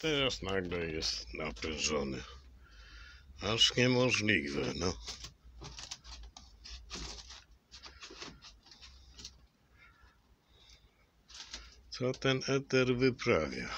teraz nagle jest napędzony. Aż niemożliwe, no. Co ten eter wyprawia?